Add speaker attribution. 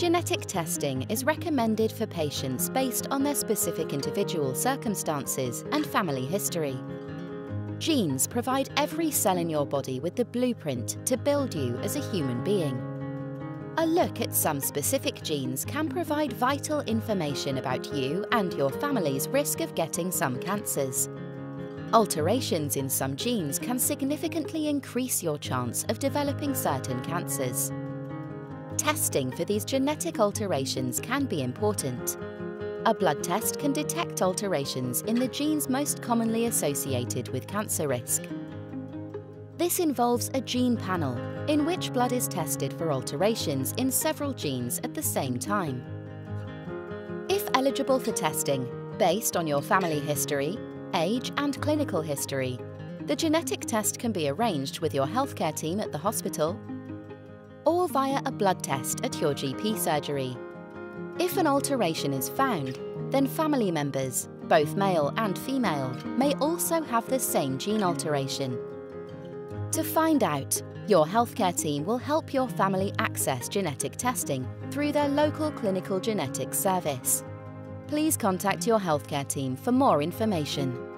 Speaker 1: Genetic testing is recommended for patients based on their specific individual circumstances and family history. Genes provide every cell in your body with the blueprint to build you as a human being. A look at some specific genes can provide vital information about you and your family's risk of getting some cancers. Alterations in some genes can significantly increase your chance of developing certain cancers. Testing for these genetic alterations can be important. A blood test can detect alterations in the genes most commonly associated with cancer risk. This involves a gene panel, in which blood is tested for alterations in several genes at the same time. If eligible for testing, based on your family history, age and clinical history, the genetic test can be arranged with your healthcare team at the hospital or via a blood test at your GP surgery. If an alteration is found, then family members, both male and female, may also have the same gene alteration. To find out, your healthcare team will help your family access genetic testing through their local clinical genetics service. Please contact your healthcare team for more information.